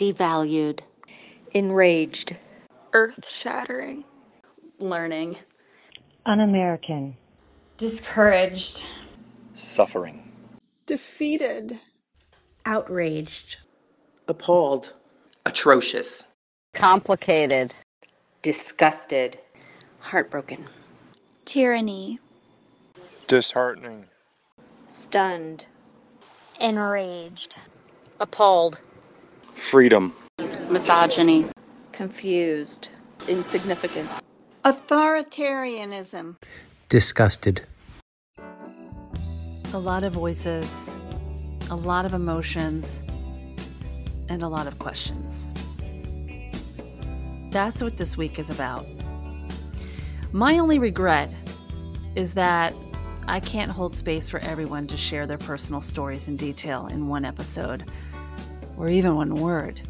devalued, enraged, earth shattering, learning, un American, discouraged, suffering, defeated, outraged, appalled, atrocious, complicated, disgusted, heartbroken, tyranny, disheartening, stunned, enraged, appalled, freedom, misogyny, confused, insignificance, authoritarianism, disgusted. A lot of voices, a lot of emotions, and a lot of questions. That's what this week is about. My only regret is that I can't hold space for everyone to share their personal stories in detail in one episode, or even one word.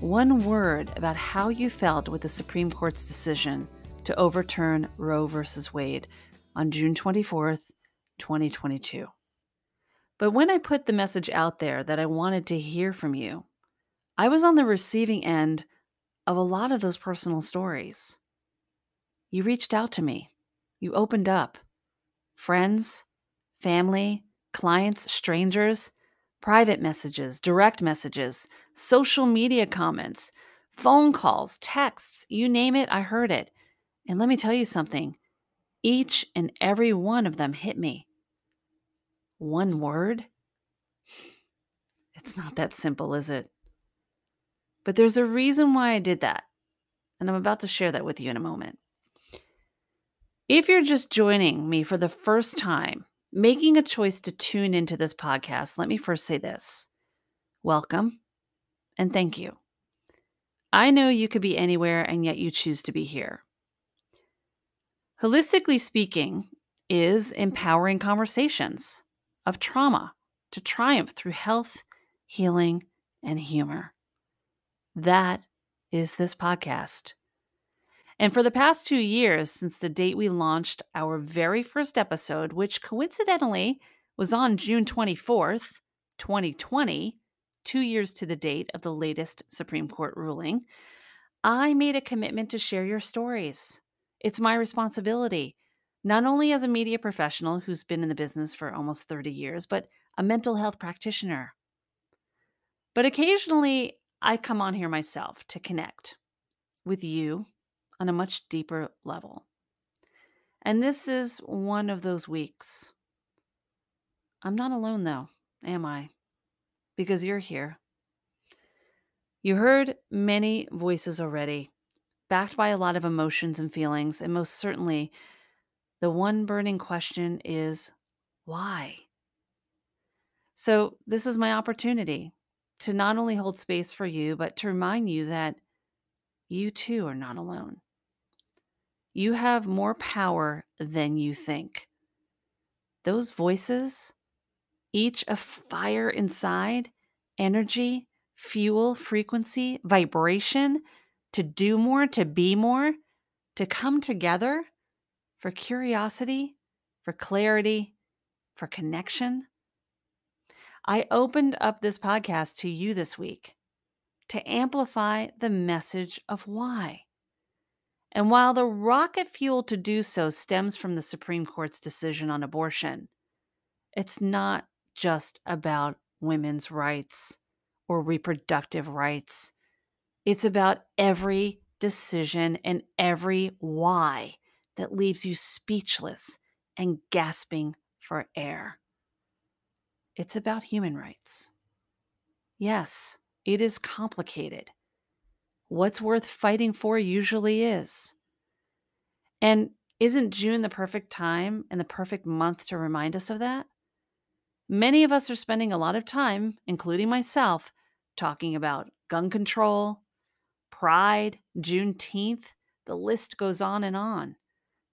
One word about how you felt with the Supreme Court's decision to overturn Roe v. Wade on June 24th, 2022. But when I put the message out there that I wanted to hear from you, I was on the receiving end of a lot of those personal stories. You reached out to me, you opened up. Friends, family, clients, strangers, private messages, direct messages, social media comments, phone calls, texts, you name it, I heard it. And let me tell you something each and every one of them hit me. One word? It's not that simple, is it? But there's a reason why I did that. And I'm about to share that with you in a moment. If you're just joining me for the first time, making a choice to tune into this podcast, let me first say this welcome and thank you. I know you could be anywhere and yet you choose to be here. HIListically speaking, is empowering conversations of trauma to triumph through health, healing, and humor. That is this podcast. And for the past two years, since the date we launched our very first episode, which coincidentally was on June 24th, 2020, two years to the date of the latest Supreme Court ruling, I made a commitment to share your stories. It's my responsibility, not only as a media professional who's been in the business for almost 30 years, but a mental health practitioner. But occasionally, I come on here myself to connect with you on a much deeper level. And this is one of those weeks. I'm not alone, though, am I? Because you're here. You heard many voices already, backed by a lot of emotions and feelings, and most certainly, the one burning question is why? So, this is my opportunity to not only hold space for you, but to remind you that you too are not alone. You have more power than you think. Those voices, each a fire inside, energy, fuel, frequency, vibration to do more, to be more, to come together for curiosity, for clarity, for connection I opened up this podcast to you this week to amplify the message of why. And while the rocket fuel to do so stems from the Supreme Court's decision on abortion, it's not just about women's rights or reproductive rights. It's about every decision and every why that leaves you speechless and gasping for air. It's about human rights. Yes, it is complicated. What's worth fighting for usually is. And isn't June the perfect time and the perfect month to remind us of that? Many of us are spending a lot of time, including myself, talking about gun control, pride, Juneteenth, the list goes on and on.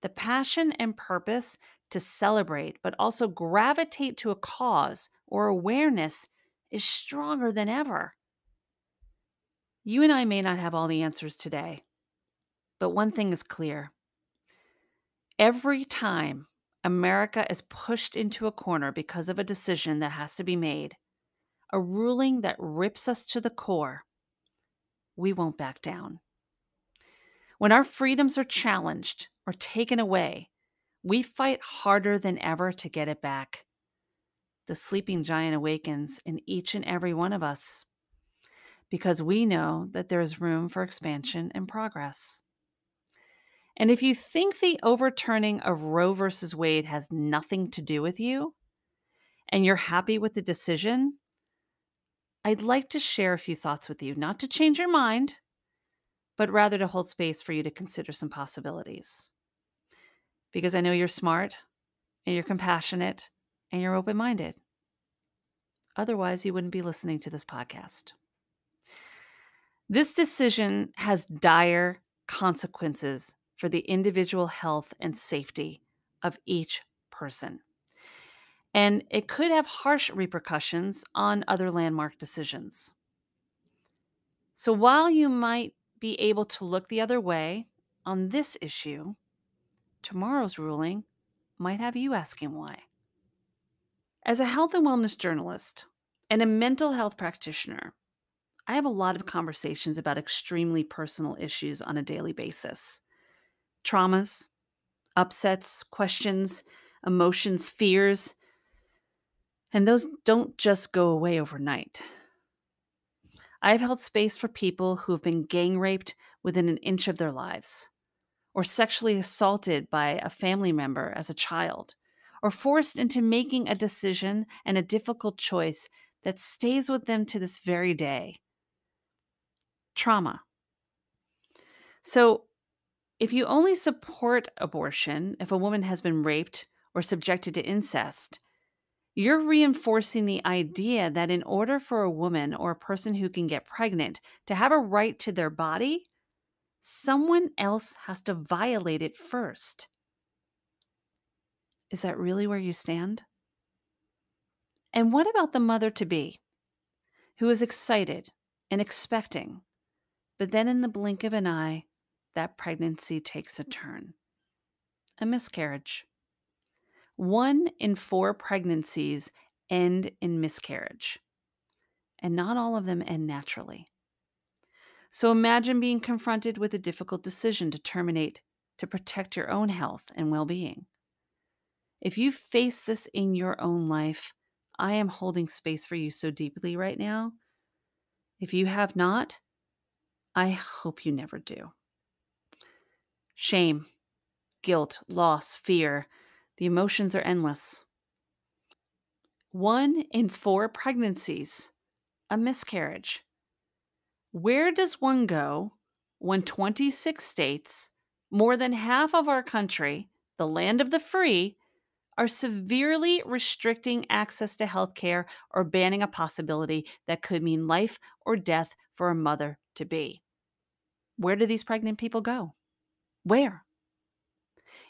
The passion and purpose to celebrate, but also gravitate to a cause or awareness is stronger than ever. You and I may not have all the answers today, but one thing is clear. Every time America is pushed into a corner because of a decision that has to be made, a ruling that rips us to the core, we won't back down. When our freedoms are challenged or taken away, we fight harder than ever to get it back. The sleeping giant awakens in each and every one of us because we know that there is room for mm-hmm. expansion and progress. And if you think the overturning of Roe versus Wade has nothing to do with you and you're happy with the decision, I'd like to share a few thoughts with you, not to change your mind, but rather to hold space for you to consider some possibilities. Because I know you're smart and you're compassionate and you're open minded. Otherwise, you wouldn't be listening to this podcast. This decision has dire consequences for the individual health and safety of each person. And it could have harsh repercussions on other landmark decisions. So while you might be able to look the other way on this issue, tomorrow's ruling might have you asking why. As a health and wellness journalist and a mental health practitioner, I have a lot of conversations about extremely personal issues on a daily basis traumas, upsets, questions, emotions, fears. And those don't just go away overnight. I've held space for people who have been gang raped within an inch of their lives, or sexually assaulted by a family member as a child, or forced into making a decision and a difficult choice that stays with them to this very day trauma. So, if you only support abortion if a woman has been raped or subjected to incest, you're reinforcing the idea that in order for a woman or a person who can get pregnant to have a right to their body, someone else has to violate it first. Is that really where you stand? And what about the mother to be who is excited and expecting but then, in the blink of an eye, that pregnancy takes a mm. turn a miscarriage. One in four pregnancies end in miscarriage, and not all of them end naturally. So imagine being confronted with a difficult decision to terminate to protect your own health and well being. If you face this in your own life, I am holding space for you so deeply right now. If you have not, I hope you never do. Shame, guilt, loss, fear, the emotions are endless. One in four pregnancies, a miscarriage. Where does one go when 26 states, more than half of our country, the land of the free, are severely restricting access to health care or banning a possibility that could mean life or death for a mother to be? Where do these pregnant people go? Where?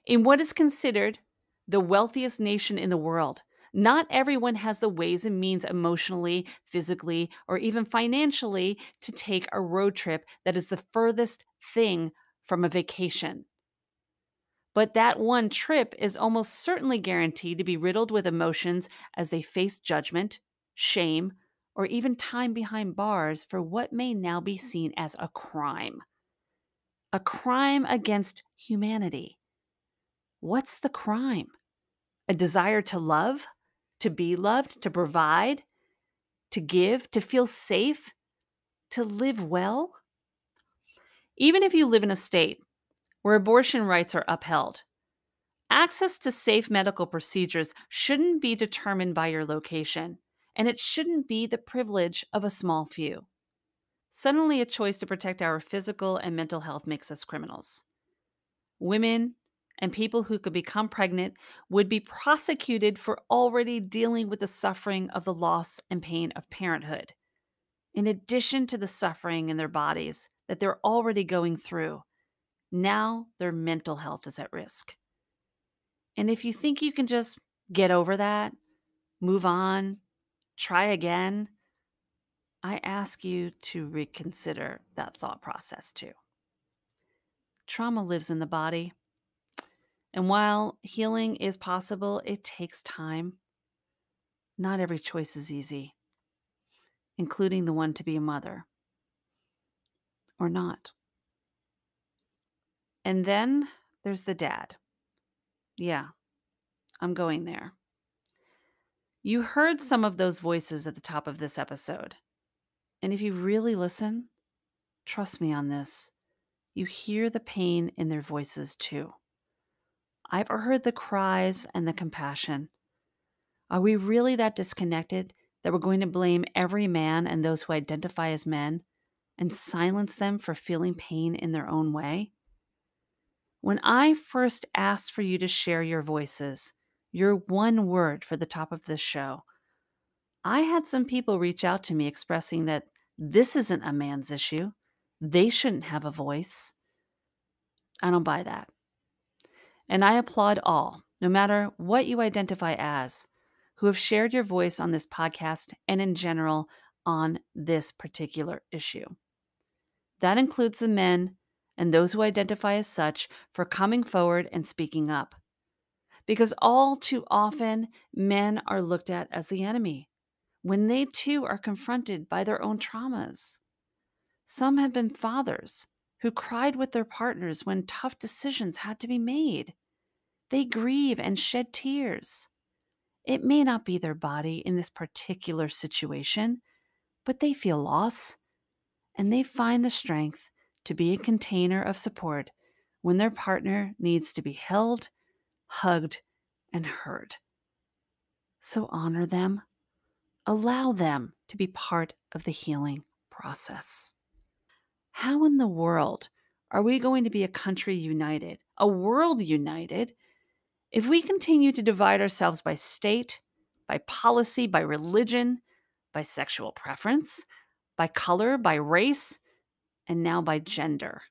In what is considered the wealthiest nation in the world, not everyone has the ways and means emotionally, physically, or even financially to take a road trip that is the furthest thing from a vacation. But that one trip is almost certainly guaranteed to be riddled with emotions as they face judgment, shame, or even time behind bars for what may now be mm. seen as a crime a crime against humanity. What's the crime? A desire to love, to be loved, to provide, to give, to feel safe, to live well? Even if you live in a state where abortion rights are upheld, access to safe medical procedures shouldn't be determined by your location, and it shouldn't be the privilege of a small few. Suddenly, a choice to protect our physical and mental health makes us criminals. Women and people who could become pregnant would be prosecuted for already dealing with the suffering of the loss and pain of parenthood, in addition to the suffering in their bodies that they're already going through. Now their mental health is at risk. And if you think you can just get over that, move on, try again, I ask you to reconsider that thought process too. Trauma lives in the body. And while healing is possible, it takes time. Not every choice is easy. including the one to be a mother. Or not. And then there's the dad. Yeah, I'm going there. You heard some of those voices at the top of this episode. And if you really listen, trust me on this, you hear the pain in their voices too. I've heard the cries and the compassion. Are we really that disconnected that we're going to blame every man and those who identify as men and silence them for feeling pain in their own way? When I first asked for you to share your voices, your one word for the top of this show, I had some people reach out to me expressing that this isn't a man's issue. They shouldn't have a voice. I don't buy that. And I applaud all, no matter what you identify as, who have shared your voice on this podcast and in general on this particular issue. That includes the men and those who identify as such for coming forward and speaking up. Because all too often, men are looked at as the enemy when they too are confronted by their own traumas. Some have been fathers who cried with their partners when tough decisions had to be made. They grieve and shed tears. It may not be their body in this particular situation, but they feel loss and they find the strength to be a container of support when their partner needs to be held, hugged, and heard. So honor them, allow them to be part of the healing process. How in the world are we going to be a country united, a world united, if we continue to divide ourselves by state, by policy, by religion, by sexual preference, by color, by race, and now by gender?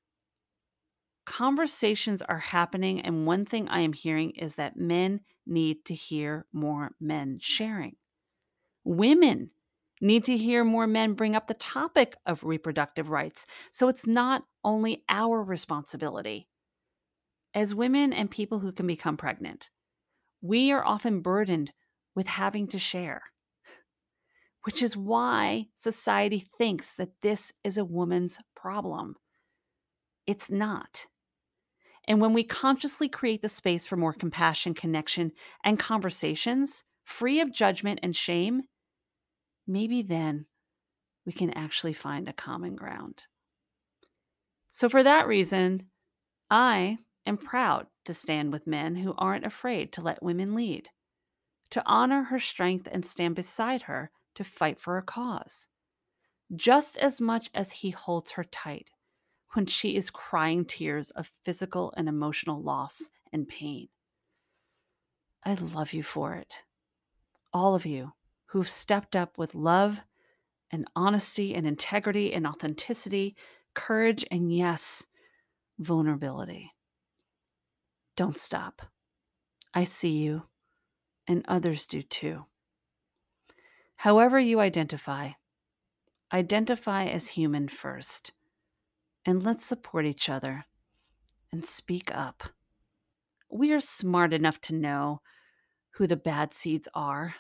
Conversations are happening, and one thing I am hearing is that men need to hear more men sharing. Women need to hear more men bring up the topic of reproductive rights. So it's not only our responsibility as women and people who can become pregnant, we are often burdened with having to share, which is why society thinks that this is a woman's problem. It's not. And when we consciously create the space for more compassion, connection, and conversations, free of judgment and shame, maybe then we can actually find a common ground. So, for that reason, I am proud to stand with men who aren't afraid to let women lead, to honor her strength and stand beside her to fight for a cause, just as much as he holds her tight when she is crying tears of physical and emotional loss and pain. I love you for it. All of you who've stepped up with love and honesty and integrity and authenticity, courage, and yes, vulnerability. Don't stop. I see you, and others do too. However, you identify, identify as human first, and let's support each other and speak up. We are smart enough to know who the bad seeds are,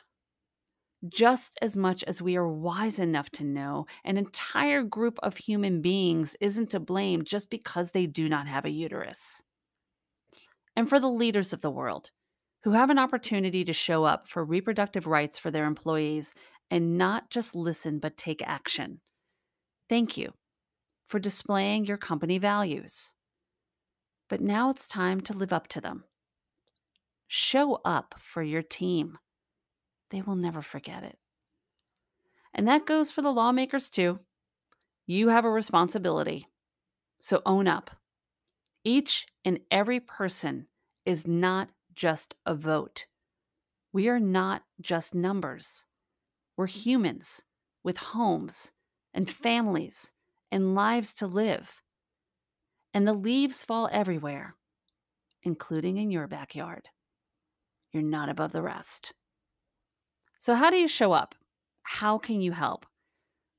just as much as we are wise enough to know an entire group of human beings isn't to blame just because they do not have a uterus and for the leaders of the world who have an opportunity to show up for reproductive rights for their employees and not just listen but take action. Thank you for displaying your company values. But now it's time to live up to them. Show up for your team. They will never forget it. And that goes for the lawmakers too. You have a responsibility. So own up. Each and every person is not just a vote. We are not just numbers. We're humans with homes and families and lives to live. And the leaves fall everywhere, including in your backyard. You're not above the rest. So, how do you show up? How can you help?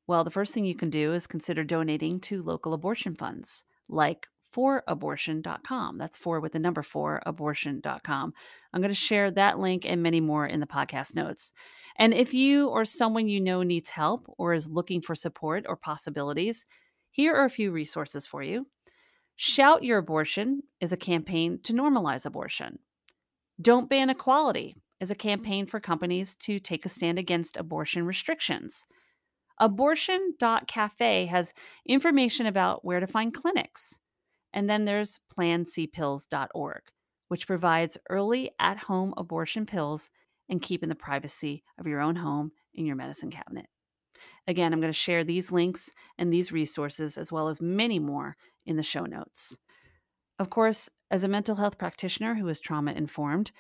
Well, the first thing you can do is consider donating to local abortion funds like forabortion.com. That's four with the number four, abortion.com. I'm going to share that link and many more in the podcast notes. And if you or someone you know needs help or is looking for support or possibilities, here are a few resources for you. Shout Your Abortion is a campaign to normalize abortion. Don't Ban Equality is a campaign for companies to take a stand against abortion restrictions. Abortion.cafe has information about where to find clinics. And then there's plancpills.org, which provides early at home abortion pills and keep in the privacy of your own home in your medicine cabinet. Again, I'm going to share these links and these resources, as well as many more, in the show notes. Of course, as a mental health practitioner who is trauma informed,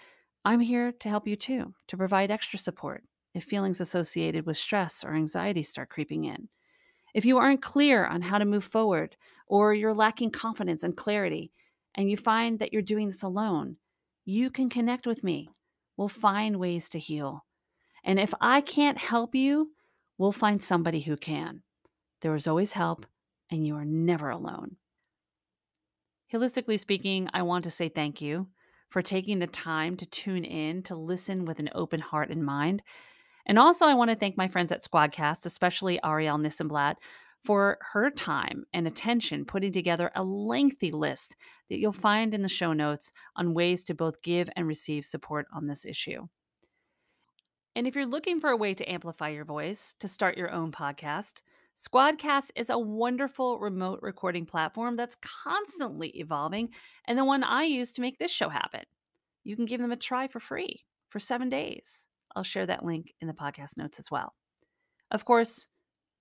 I'm here to help you too, to provide extra support if feelings associated with stress or anxiety start creeping in. If you aren't clear on how to move forward, or you're lacking confidence and clarity, and you find that you're doing this alone, you can connect with me. We'll find ways to heal. And if I can't help you, we'll find somebody who can. There is always help, and you are never alone. HIListically speaking, I want to say thank you for taking the time to tune in to listen with an open heart and mind. And also, I want to thank my friends at Squadcast, especially Arielle Nissenblatt, for her time and attention putting together a lengthy list that you'll find in the show notes on ways to both give and receive support on this issue. And if you're looking for a way to amplify your voice to start your own podcast, Squadcast is a wonderful remote recording platform that's hmm. constantly evolving and the one I use to make this show happen. You can give them a try for free for seven days. I'll share that link in the podcast notes as well. Of course,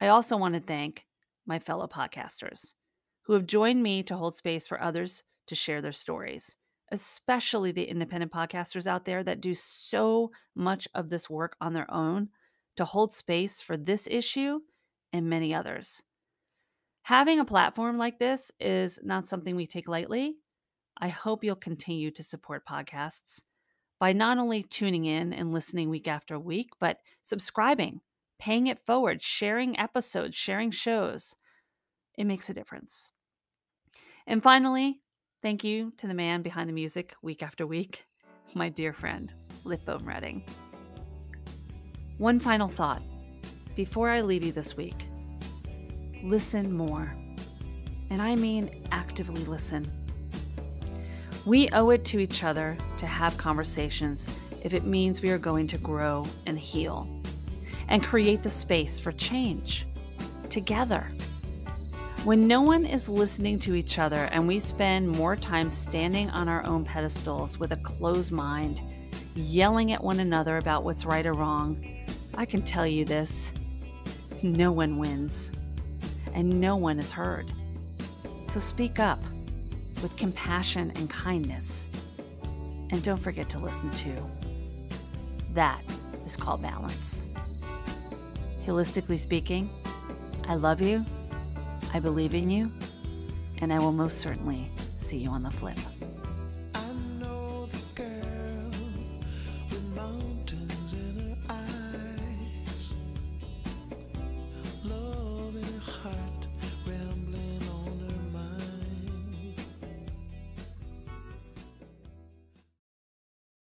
I also want to thank my fellow podcasters who have joined me to hold space for others to share their stories, especially the independent podcasters out there that do so much of this work on their own to hold space for this issue and many others. Having a platform like this is not something we take lightly. I hope you'll continue to support podcasts by not only tuning in and listening week after week, but subscribing, paying it forward, sharing episodes, sharing shows. It makes a difference. And finally, thank you to the man behind the music week after week, my dear friend, Lip Redding. One final thought before I leave you this week, listen more. And I mean actively listen. We owe it to each other to have conversations if it means we are going to grow and heal and create the space for change together. When no one is listening to each other and we spend more time standing on our own pedestals with a closed mind, yelling at one another about what's right or wrong, I can tell you this no one wins, and no one is heard. So speak up with compassion and kindness. And don't forget to listen too. That is called balance. HIListically speaking, I love you, I believe in you, and I will most certainly see you on the flip.